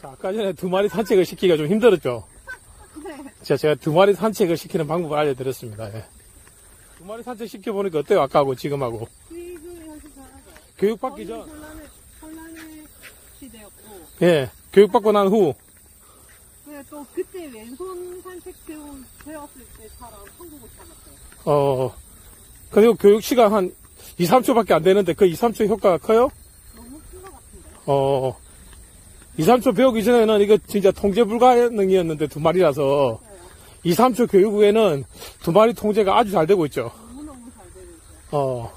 자, 아까 전에 두 마리 산책을 시키기가 좀 힘들었죠. 네. 자, 제가 두 마리 산책을 시키는 방법을 알려드렸습니다. 예. 두 마리 산책 시켜보니까 어때요? 아까하고 지금하고. 교육받기 전, 혼란의, 혼란의 시대였고, 예, 교육받고 난 후, 근데 또 그때 왼손 산책 배웠을 때처럼 한국을 잡았어요. 어, 그리고 교육 시간 한 2, 3초밖에 안 되는데 그 2, 3초 효과가 커요? 너무 큰 것 같은데. 어, 2, 3초 배우기 전에는 이거 진짜 통제 불가능이었는데 두 마리라서 2, 3초 교육 후에는 두 마리 통제가 아주 잘 되고 있죠. 너무너무 잘 되고 있어요. 어,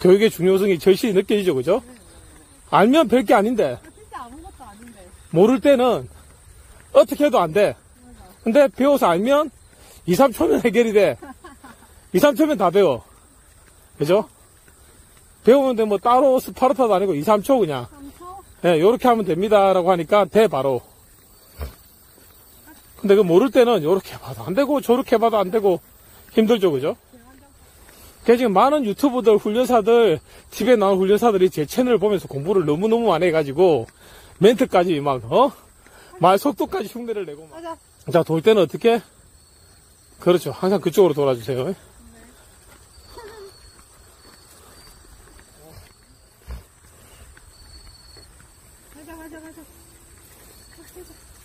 교육의 중요성이 절실히 느껴지죠, 그죠? 알면 별게 아닌데, 진짜 아무것도 아닌데. 모를 때는 어떻게 해도 안 돼. 근데 배워서 알면 2, 3초면 해결이 돼. 2, 3초면 다 배워. 그죠? 배우는데 뭐 따로 스파르타도 아니고 2, 3초 그냥. 3초? 예, 요렇게 하면 됩니다 라고 하니까 돼 바로. 근데 그 모를 때는 요렇게 해봐도 안 되고 저렇게 해봐도 안 되고 힘들죠, 그죠? 그래서 지금 많은 유튜브들, 훈련사들, TV에 나온 훈련사들이 제 채널을 보면서 공부를 너무너무 많이 해가지고 멘트까지 막, 어? 말 속도까지 흉내를 내고 막. 자, 돌 때는 어떻게? 그렇죠. 항상 그쪽으로 돌아주세요. 가자, 가자, 가자. 가자.